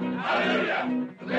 Hallelujah. Hallelujah.